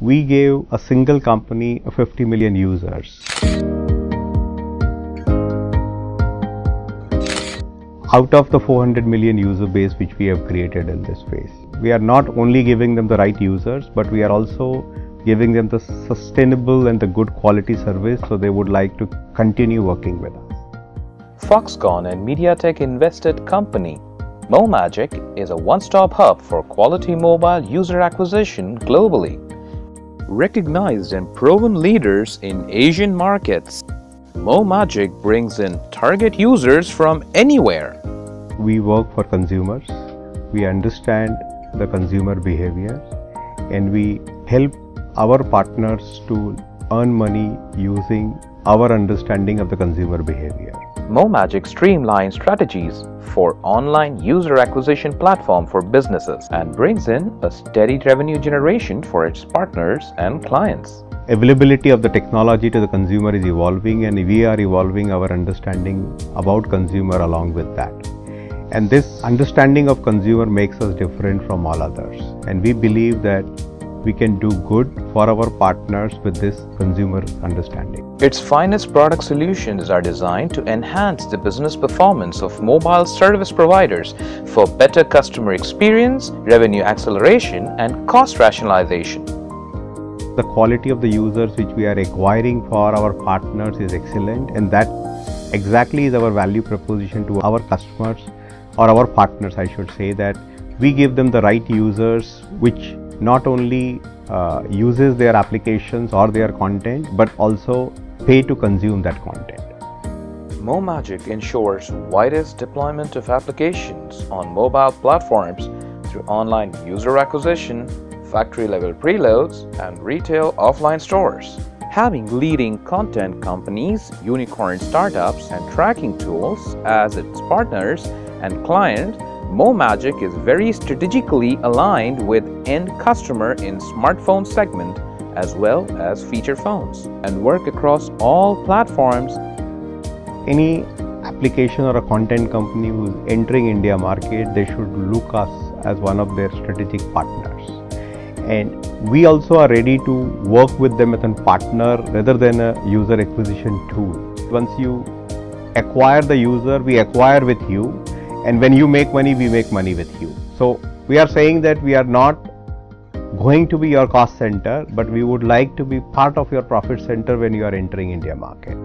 we gave a single company 50 million users. Out of the 400 million user base which we have created in this space, we are not only giving them the right users, but we are also giving them the sustainable and the good quality service so they would like to continue working with us. Foxconn and MediaTek invested company MoMagic is a one-stop hub for quality mobile user acquisition globally. Recognized and proven leaders in Asian markets, MoMagic brings in target users from anywhere. We work for consumers, we understand the consumer behavior and we help our partners to earn money using our understanding of the consumer behavior. MoMagic streamlines strategies for online user acquisition platform for businesses and brings in a steady revenue generation for its partners and clients. Availability of the technology to the consumer is evolving and we are evolving our understanding about consumer along with that. And this understanding of consumer makes us different from all others. And we believe that we can do good for our partners with this consumer understanding. Its finest product solutions are designed to enhance the business performance of mobile service providers for better customer experience, revenue acceleration, and cost rationalization. The quality of the users which we are acquiring for our partners is excellent, and that exactly is our value proposition to our customers or our partners, I should say, that we give them the right users which not only uh, uses their applications or their content but also pay to consume that content. MoMagic ensures widest deployment of applications on mobile platforms through online user acquisition, factory level preloads, and retail offline stores. Having leading content companies, unicorn startups, and tracking tools as its partners and client, MoMagic is very strategically aligned with end customer in smartphone segment as well as feature phones and work across all platforms. Any application or a content company who is entering India market, they should look us as one of their strategic partners. And we also are ready to work with them as a partner rather than a user acquisition tool. Once you acquire the user, we acquire with you and when you make money we make money with you. So we are saying that we are not going to be your cost center but we would like to be part of your profit center when you are entering india market